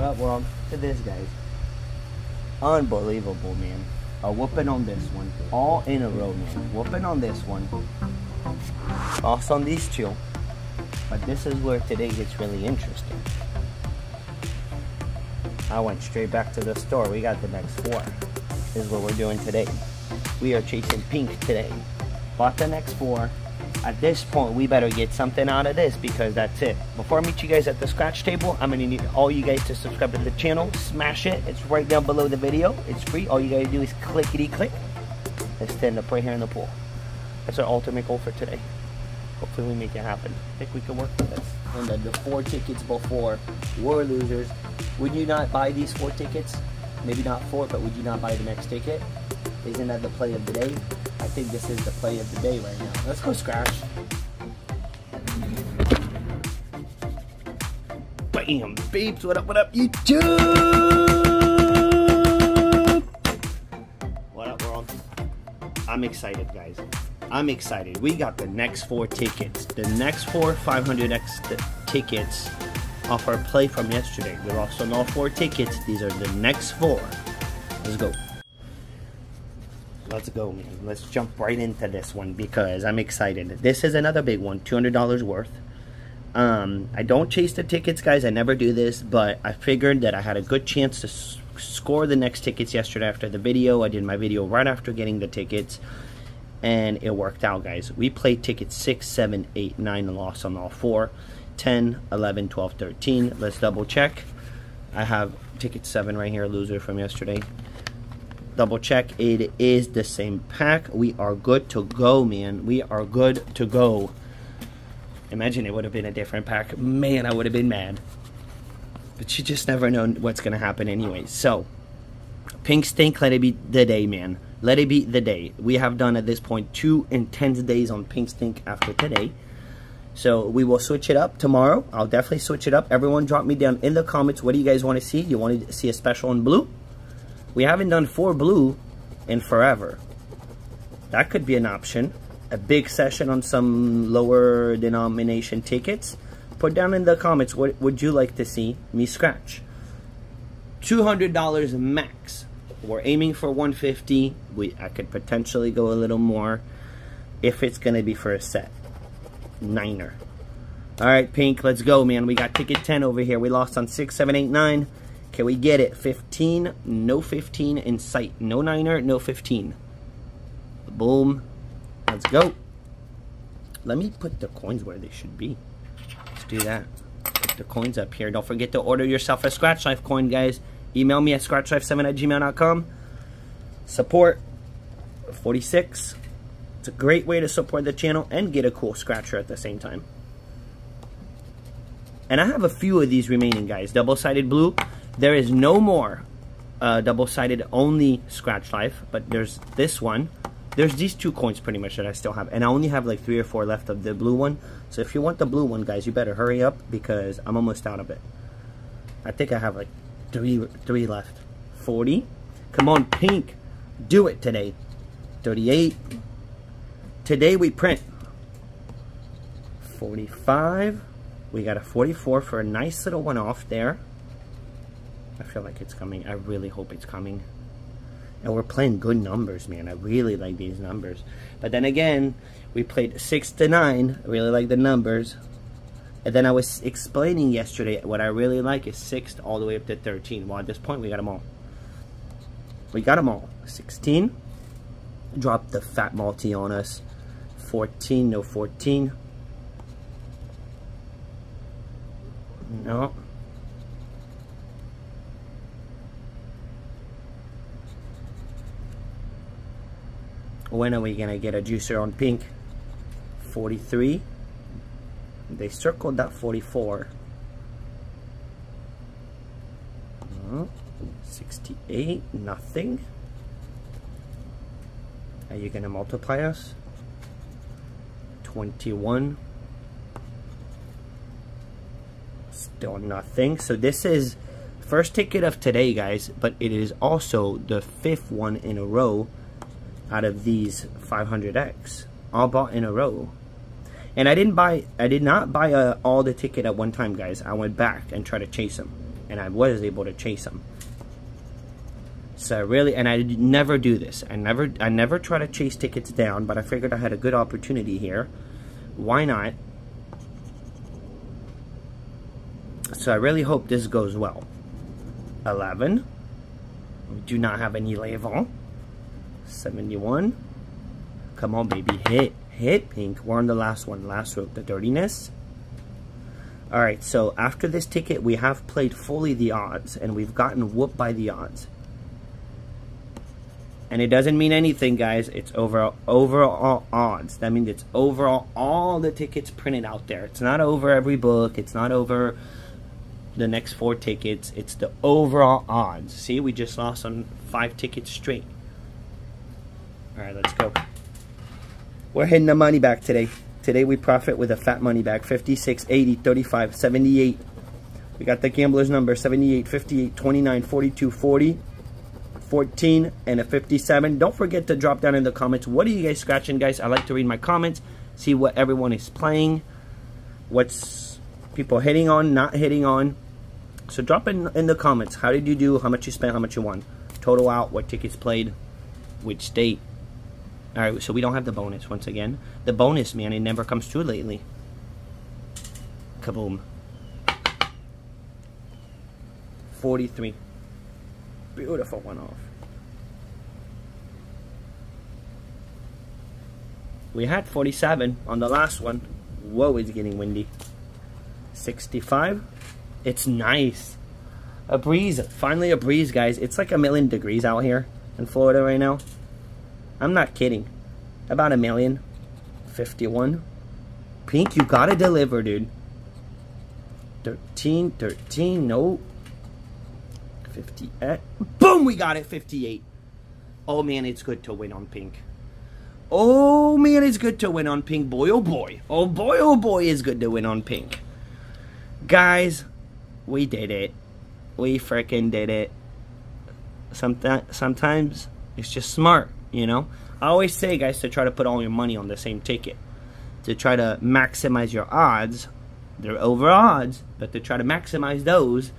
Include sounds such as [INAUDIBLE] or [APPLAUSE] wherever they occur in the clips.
World? Look at this, guys. Unbelievable, man. A whooping on this one. All in a row, man. Whooping on this one. Lost on these two. But this is where today gets really interesting. I went straight back to the store. We got the next four. This is what we're doing today. We are chasing pink today. Bought the next four. At this point, we better get something out of this because that's it. Before I meet you guys at the scratch table, I'm gonna need all you guys to subscribe to the channel, smash it. It's right down below the video. It's free. All you gotta do is clickety click and stand up right here in the pool. That's our ultimate goal for today. Hopefully we make it happen. I think we can work with this. And then the four tickets before were losers. Would you not buy these four tickets? Maybe not four, but would you not buy the next ticket? Isn't that the play of the day? I think this is the play of the day right now. Let's go scratch. Bam, babes, what up, what up, YouTube? What up, world? I'm excited, guys. I'm excited. We got the next four tickets. The next four 500x tickets off our play from yesterday. We lost on all four tickets. These are the next four. Let's go. Let's go, man. Let's jump right into this one because I'm excited. This is another big one, $200 worth. Um, I don't chase the tickets, guys. I never do this, but I figured that I had a good chance to score the next tickets yesterday after the video. I did my video right after getting the tickets, and it worked out, guys. We played tickets 6, 7, 8, 9, and lost on all four. 10, 11, 12, 13. Let's double check. I have ticket 7 right here, loser from yesterday double check. It is the same pack. We are good to go man. We are good to go. Imagine it would have been a different pack. Man i would have been mad. But you just never know what's gonna happen anyway. So pink stink let it be the day man. Let it be the day. We have done at this point two intense days on pink stink after today. So we will switch it up tomorrow. I'll definitely switch it up. Everyone drop me down in the comments what do you guys want to see. You want to see a special in blue we haven't done four blue in forever. That could be an option. A big session on some lower denomination tickets. Put down in the comments what would you like to see me scratch. $200 max. We're aiming for 150. We I could potentially go a little more if it's going to be for a set. Niner. All right, Pink, let's go, man. We got ticket 10 over here. We lost on 6, 7, 8, 9. Can we get it? 15. No 15 in sight. No niner, no 15. Boom. Let's go. Let me put the coins where they should be. Let's do that. Put the coins up here. Don't forget to order yourself a Scratch Life coin, guys. Email me at scratchlife7 at gmail.com. Support 46. It's a great way to support the channel and get a cool scratcher at the same time. And I have a few of these remaining, guys. Double-sided blue. There is no more uh, double-sided only Scratch Life, but there's this one. There's these two coins pretty much that I still have, and I only have like three or four left of the blue one. So if you want the blue one, guys, you better hurry up because I'm almost out of it. I think I have like three, three left. 40. Come on, pink. Do it today. 38. Today we print 45. We got a 44 for a nice little one off there. I feel like it's coming. I really hope it's coming. And we're playing good numbers, man. I really like these numbers. But then again, we played 6 to 9. I really like the numbers. And then I was explaining yesterday what I really like is 6 all the way up to 13. Well, at this point, we got them all. We got them all. 16. Dropped the fat multi on us. 14, no 14. No. When are we to get a juicer on pink? 43. They circled that 44. Uh, 68. Nothing. Are you to multiply us? 21. Still nothing. So this is first ticket of today, guys, but it is also the fifth one in a row out of these 500X. All bought in a row. And I didn't buy, I did not buy uh, all the ticket at one time, guys. I went back and tried to chase them. and I was able to chase them. So really, and I never do this. I never, I never try to chase tickets down, but I figured I had a good opportunity here. Why not? So I really hope this goes well. 11. We do not have any Levant. 71. Come on, baby. Hit. Hit, pink. We're on the last one. Last rope. The dirtiness. Alright, so after this ticket, we have played fully the odds, and we've gotten whooped by the odds. And it doesn't mean anything, guys. It's overall, overall odds. That means it's overall all the tickets printed out there. It's not over every book. It's not over the next four tickets. It's the overall odds. See, we just lost on five tickets straight. All right, let's go. We're hitting the money back today. Today we profit with a fat money back. 56, 80, 35, 78. We got the gambler's number. 78, 58, 29, 42, 40, 14, and a 57. Don't forget to drop down in the comments. What are you guys scratching, guys? I like to read my comments. See what everyone is playing. What's people hitting on, not hitting on. So drop in in the comments. How did you do? How much you spent? How much you won? Total out. What tickets played? Which state? All right, so we don't have the bonus once again. The bonus, man, it never comes true lately. Kaboom. 43. Beautiful one off. We had 47 on the last one. Whoa, it's getting windy. 65. It's nice. A breeze. Finally a breeze, guys. It's like a million degrees out here in Florida right now. I'm not kidding. About a million. 51. Pink, you gotta deliver, dude. 13, 13, no. 58. Boom, we got it, 58. Oh, man, it's good to win on pink. Oh, man, it's good to win on pink. Boy, oh, boy. Oh, boy, oh, boy, it's good to win on pink. Guys, we did it. We freaking did it. Sometimes, sometimes it's just smart, you know? I always say, guys, to try to put all your money on the same ticket. To try to maximize your odds. They're over odds, but to try to maximize those,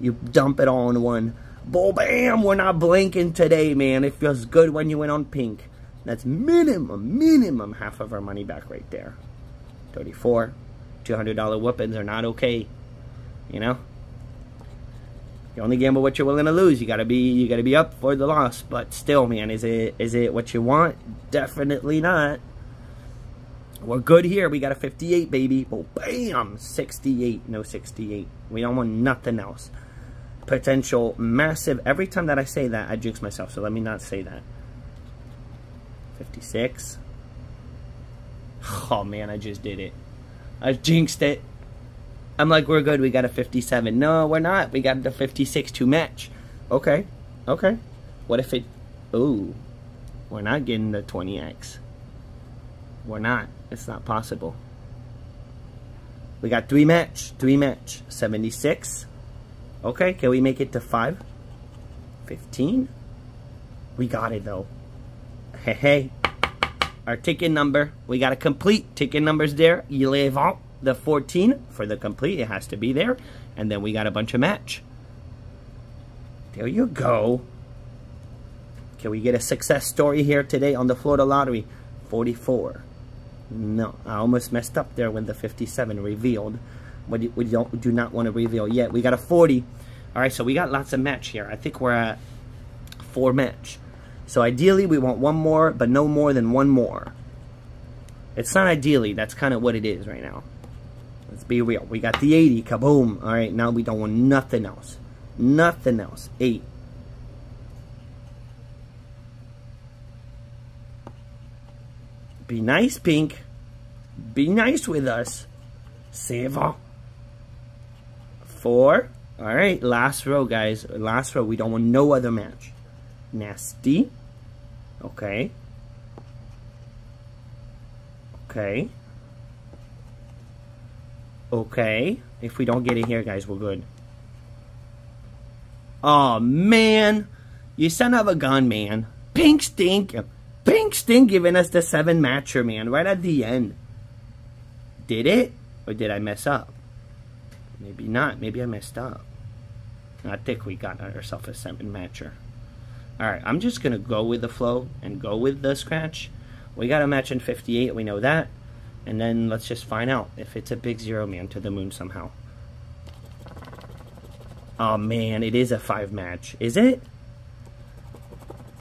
you dump it all in one. Boom, bam, we're not blinking today, man. It feels good when you went on pink. That's minimum, minimum half of our money back right there. 34 $200 whoopings are not okay. You know? You only gamble what you're willing to lose. You gotta be you gotta be up for the loss. But still, man, is it is it what you want? Definitely not. We're good here. We got a 58, baby. Oh, bam! 68. No 68. We don't want nothing else. Potential massive. Every time that I say that, I jinx myself. So let me not say that. 56. Oh, man, I just did it. I jinxed it. I'm like, we're good. We got a 57. No, we're not. We got the 56 to match. Okay. Okay. What if it... Ooh. We're not getting the 20x. We're not. It's not possible. We got three match. Three match. 76. Okay. Can we make it to 5? 15? We got it, though. Hey, hey. Our ticket number. We got a complete. Ticket numbers there. Il est the 14 for the complete. It has to be there. And then we got a bunch of match. There you go. Can we get a success story here today on the Florida Lottery? 44. No, I almost messed up there when the 57 revealed. We, we don't do not want to reveal yet. We got a 40. All right, so we got lots of match here. I think we're at four match. So ideally, we want one more, but no more than one more. It's not ideally. That's kind of what it is right now. Let's be real. We got the 80. Kaboom. All right, now we don't want nothing else. Nothing else. 8. Be nice, Pink. Be nice with us. Seven. 4. All right, last row, guys. Last row. We don't want no other match. Nasty. Okay. Okay. Okay. If we don't get it here, guys, we're good. Oh, man. You son of a gun, man. Pink Stink. Pink Stink giving us the seven matcher, man, right at the end. Did it? Or did I mess up? Maybe not. Maybe I messed up. I think we got ourselves a seven matcher. Alright, I'm just going to go with the flow and go with the scratch. We got a match in 58, we know that. And then let's just find out if it's a big zero man to the moon somehow. Oh man, it is a five match. Is it?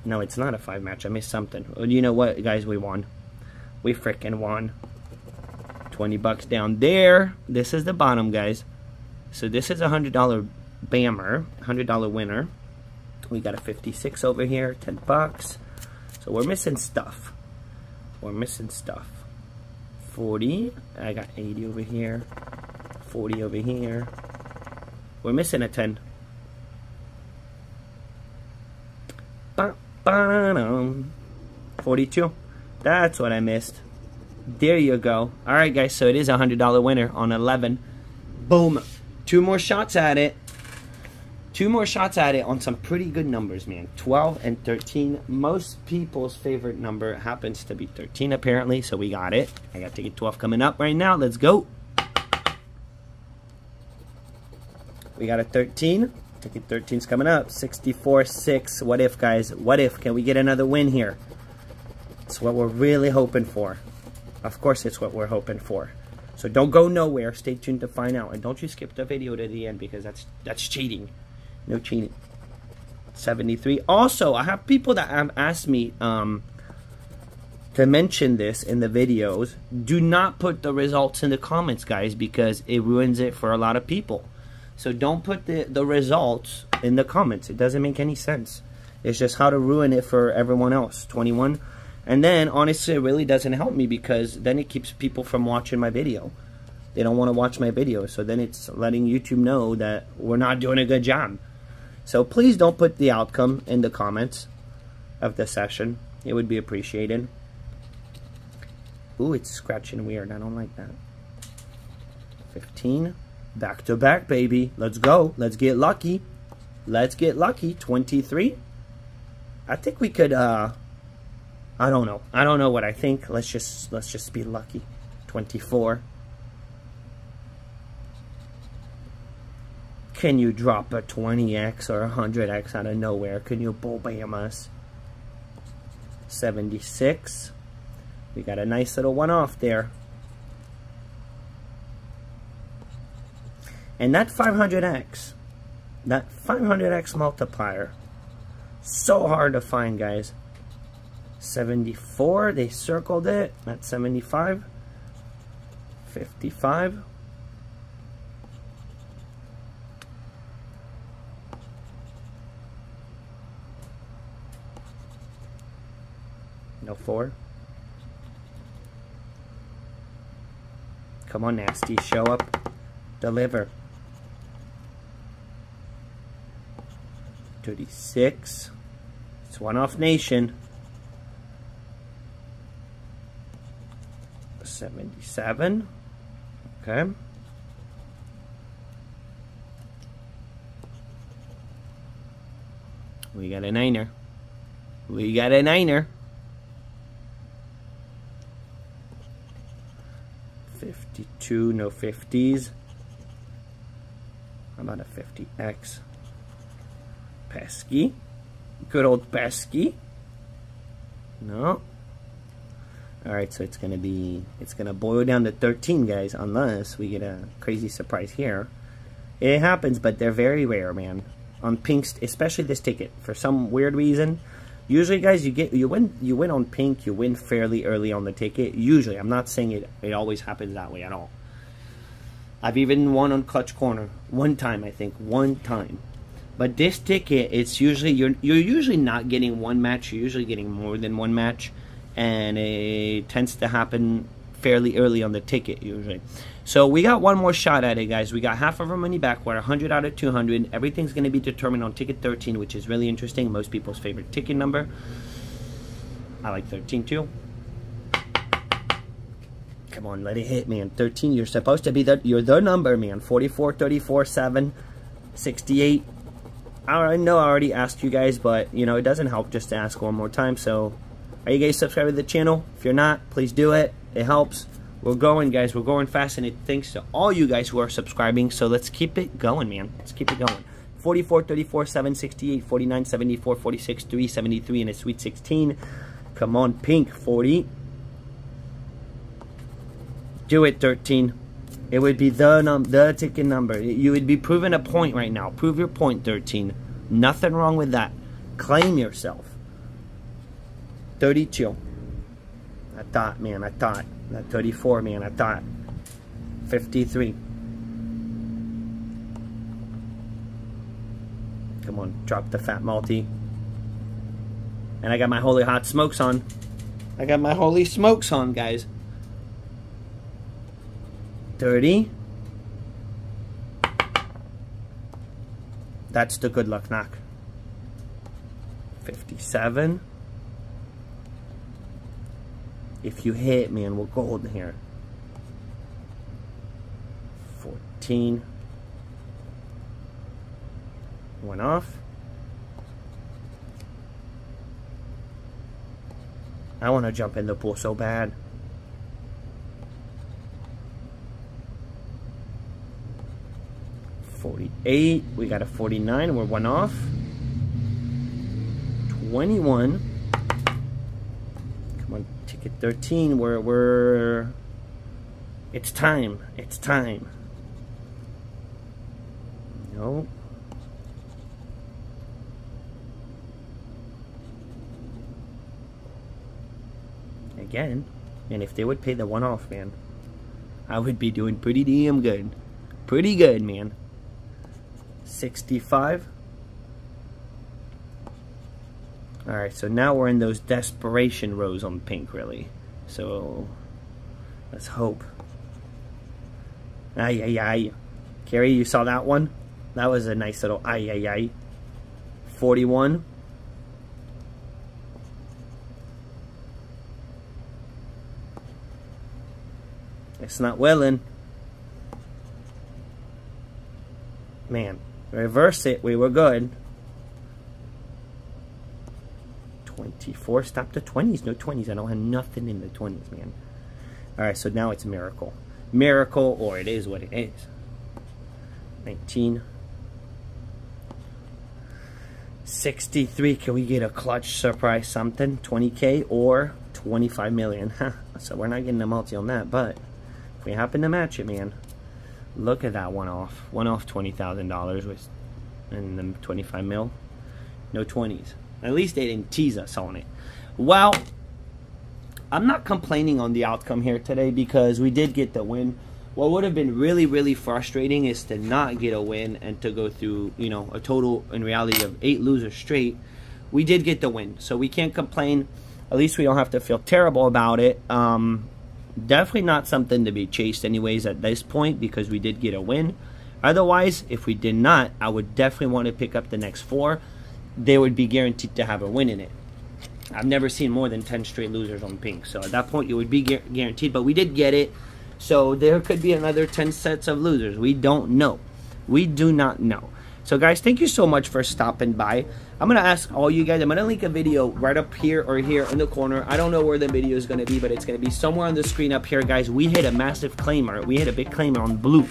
No, it's not a five match. I missed something. Uh, you know what, guys? We won. We freaking won. 20 bucks down there. This is the bottom, guys. So this is a $100 bammer, $100 winner. We got a 56 over here, 10 bucks. So we're missing stuff. We're missing stuff. 40. I got 80 over here. 40 over here. We're missing a 10. Ba -ba 42. That's what I missed. There you go. All right, guys, so it is a $100 winner on 11. Boom. Two more shots at it. Two more shots at it on some pretty good numbers, man. 12 and 13. Most people's favorite number happens to be 13, apparently, so we got it. I got ticket 12 coming up right now. Let's go. We got a 13. Ticket 13's coming up. 64-6. What if, guys? What if? Can we get another win here? It's what we're really hoping for. Of course, it's what we're hoping for. So don't go nowhere. Stay tuned to find out. And don't you skip the video to the end because that's that's cheating. No cheating. 73. Also, I have people that have asked me um, to mention this in the videos. Do not put the results in the comments, guys, because it ruins it for a lot of people. So don't put the, the results in the comments. It doesn't make any sense. It's just how to ruin it for everyone else. 21. And then, honestly, it really doesn't help me because then it keeps people from watching my video. They don't want to watch my video. So then it's letting YouTube know that we're not doing a good job. So please don't put the outcome in the comments of the session. It would be appreciated. Ooh, it's scratching weird. I don't like that. 15. Back to back, baby. Let's go. Let's get lucky. Let's get lucky. 23. I think we could, uh, I don't know. I don't know what I think. Let's just let's just be lucky. 24. Can you drop a 20x or 100x out of nowhere? Can you bull bam us? 76. We got a nice little one off there. And that 500x, that 500x multiplier, so hard to find, guys. 74, they circled it. That's 75. 55. No 4. Come on, Nasty. Show up. Deliver. 36. It's one off nation. 77. Okay. We got a niner. We got a niner. 52, no 50s. How about a 50X? Pesky. Good old pesky. No. Alright, so it's to be, it's to boil down to 13, guys, unless we get a crazy surprise here. It happens, but they're very rare, man. On pinks, especially this ticket, for some weird reason. Usually, guys, you get you win you win on pink, you win fairly early on the ticket. Usually, I'm not saying it it always happens that way at all. I've even won on clutch corner one time, I think, one time. But this ticket, it's usually you're you're usually not getting one match. You're usually getting more than one match and it tends to happen fairly early on the ticket usually. So we got one more shot at it, guys. We got half of our money back. We're 100 out of 200. Everything's going to be determined on ticket 13, which is really interesting. Most people's favorite ticket number. I like 13 too. Come on, let it hit, man. 13, you're supposed to be the, you're the number, man. 44, 34, 7, 68. I know I already asked you guys, but, you know, it doesn't help just to ask one more time, so are you guys subscribed to the channel? If you're not, please do it. It helps. We're going, guys. We're going fast, and it thanks to all you guys who are subscribing. So let's keep it going, man. Let's keep it going. 44, 34, 768, 49, 74, 46, 373 and a Sweet 16. Come on, pink, 40. Do it, 13. It would be the num the ticket number. You would be proving a point right now. Prove your point, 13. Nothing wrong with that. Claim yourself. 32. I thought, man, I thought. That 34, man, I thought. 53. Come on, drop the fat multi. And I got my holy hot smokes on. I got my holy smokes on, guys. 30. That's the good luck knock. 57. If you hit, man, we're golden here. 14. One off. I want to jump in the pool so bad. Forty-eight. We got a forty-nine. We're one off. Twenty-one. Ticket thirteen. We're we're. It's time. It's time. No. again. And if they would pay the one off, man, I would be doing pretty damn good. Pretty good, man. 65. Alright, so now we're in those desperation rows on pink, really. So, let's hope. Ay, ay, ay. Carrie, you saw that one? That was a nice little ay, ay, ay. 41. It's not willing. Man, reverse it. We were good. 24. Stop the 20s. No 20s. I don't have nothing in the 20s, man. Alright, so now it's a miracle. Miracle, or it is what it is. 19. 63. Can we get a clutch surprise something? 20k or 25 million. [LAUGHS] so we're not getting a multi on that, but if we happen to match it, man, look at that one off. One off $20,000 with and the 25 mil. No 20s. At least they didn't tease us on it. Well, I'm not complaining on the outcome here today because we did get the win. What would have been really, really frustrating is to not get a win and to go through, you know, a total in reality of eight losers straight. We did get the win, so we can't complain. At least we don't have to feel terrible about it. Um, Definitely not something to be chased anyways at this point because we did get a win. Otherwise, if we did not, I would definitely want to pick up the next four. They would be guaranteed to have a win in it. I've never seen more than 10 straight losers on pink. So at that point, you would be guaranteed. But we did get it. So there could be another 10 sets of losers. We don't know. We do not know. So guys, thank you so much for stopping by. I'm going to ask all you guys, I'm going to link a video right up here or here in the corner. I don't know where the video is going to be, but it's going to be somewhere on the screen up here, guys. We hit a massive claimer. We hit a big claimer on blue.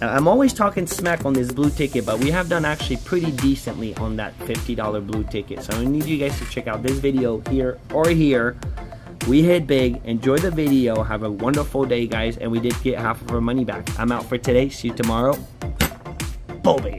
I'm always talking smack on this blue ticket, but we have done actually pretty decently on that $50 blue ticket. So I need you guys to check out this video here or here. We hit big. Enjoy the video. Have a wonderful day, guys. And we did get half of our money back. I'm out for today. See you tomorrow. Bam.